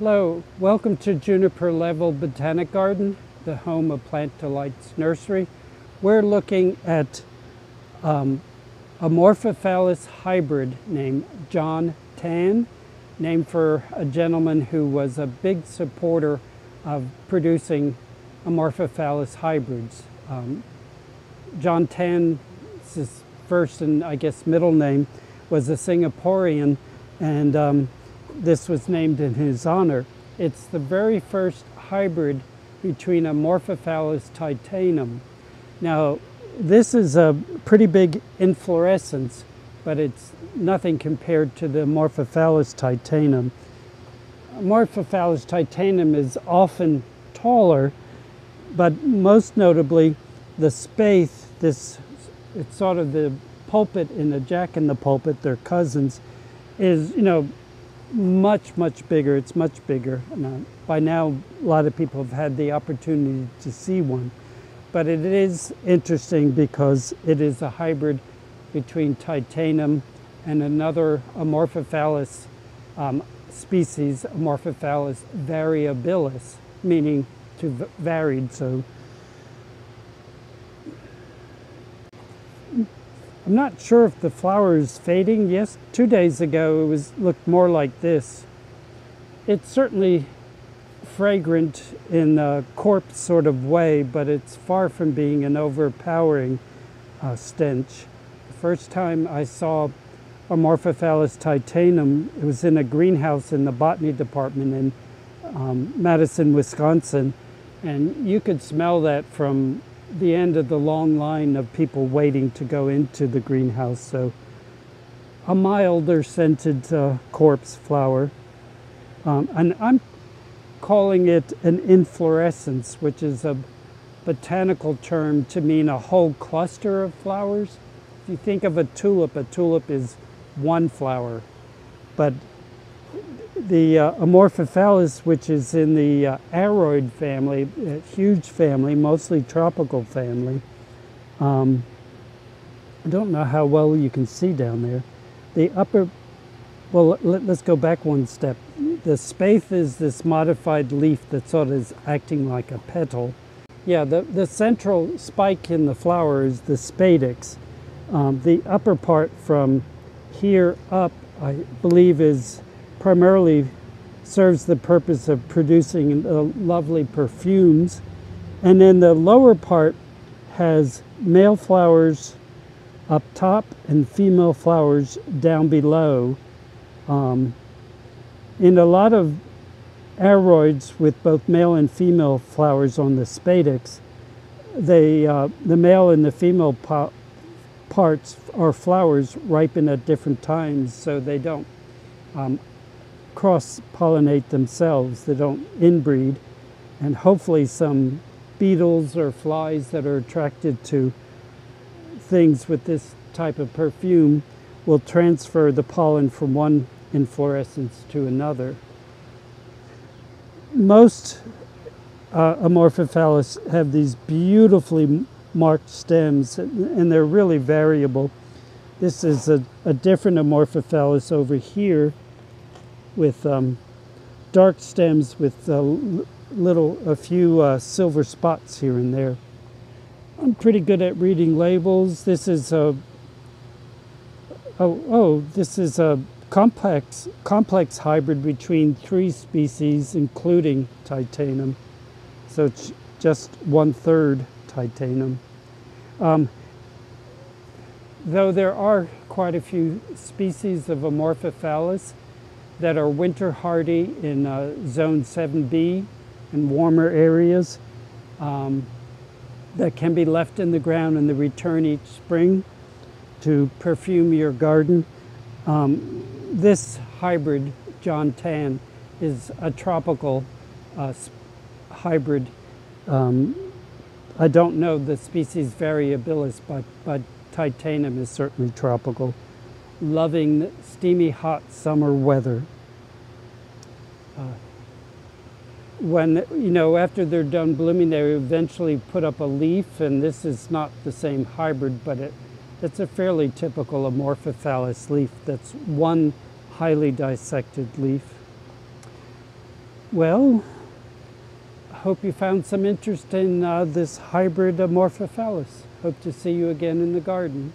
Hello, welcome to Juniper Level Botanic Garden, the home of Plant Delights Nursery. We're looking at um, Amorphophallus hybrid named John Tan, named for a gentleman who was a big supporter of producing Amorphophallus hybrids. Um, John Tan, his first and I guess middle name, was a Singaporean and um, this was named in his honor. It's the very first hybrid between Amorphophallus titanum. Now, this is a pretty big inflorescence, but it's nothing compared to the Amorphophallus titanum. Amorphophallus titanum is often taller, but most notably, the spathe, this, it's sort of the pulpit in the jack in the pulpit, they're cousins, is, you know, much, much bigger. It's much bigger. Now, by now, a lot of people have had the opportunity to see one. But it is interesting because it is a hybrid between titanum and another Amorphophallus um, species, Amorphophallus variabilis, meaning to varied. So I'm not sure if the flower is fading. Yes, two days ago it was looked more like this. It's certainly fragrant in a corpse sort of way, but it's far from being an overpowering uh, stench. The first time I saw Amorphophallus titanum, it was in a greenhouse in the botany department in um, Madison, Wisconsin, and you could smell that from the end of the long line of people waiting to go into the greenhouse. So a milder scented uh, corpse flower. Um, and I'm calling it an inflorescence, which is a botanical term to mean a whole cluster of flowers. If you think of a tulip, a tulip is one flower. But the uh, Amorphophallus, which is in the uh, aroid family, a huge family, mostly tropical family. Um, I don't know how well you can see down there. The upper, well, let, us go back one step. The spathe is this modified leaf that sort of is acting like a petal. Yeah, the, the central spike in the flower is the spadix. Um, the upper part from here up, I believe, is primarily serves the purpose of producing uh, lovely perfumes. And then the lower part has male flowers up top and female flowers down below. Um, in a lot of aroids with both male and female flowers on the spadix, they, uh, the male and the female parts or flowers ripen at different times so they don't um, cross-pollinate themselves. They don't inbreed. And hopefully some beetles or flies that are attracted to things with this type of perfume will transfer the pollen from one inflorescence to another. Most uh, Amorphophallus have these beautifully marked stems and they're really variable. This is a, a different Amorphophallus over here with um, dark stems with a little, a few uh, silver spots here and there. I'm pretty good at reading labels. This is a, oh, oh, this is a complex, complex hybrid between three species, including titanum. So it's just one third titanum. Um, though there are quite a few species of Amorphophallus, that are winter hardy in uh, zone 7B and warmer areas um, that can be left in the ground and they return each spring to perfume your garden. Um, this hybrid, John Tan, is a tropical uh, hybrid. Um, I don't know the species variabilis, but, but titanum is certainly tropical loving steamy hot summer weather. When, you know, after they're done blooming, they eventually put up a leaf, and this is not the same hybrid, but it, it's a fairly typical Amorphophallus leaf that's one highly dissected leaf. Well, I hope you found some interest in uh, this hybrid Amorphophallus. Hope to see you again in the garden.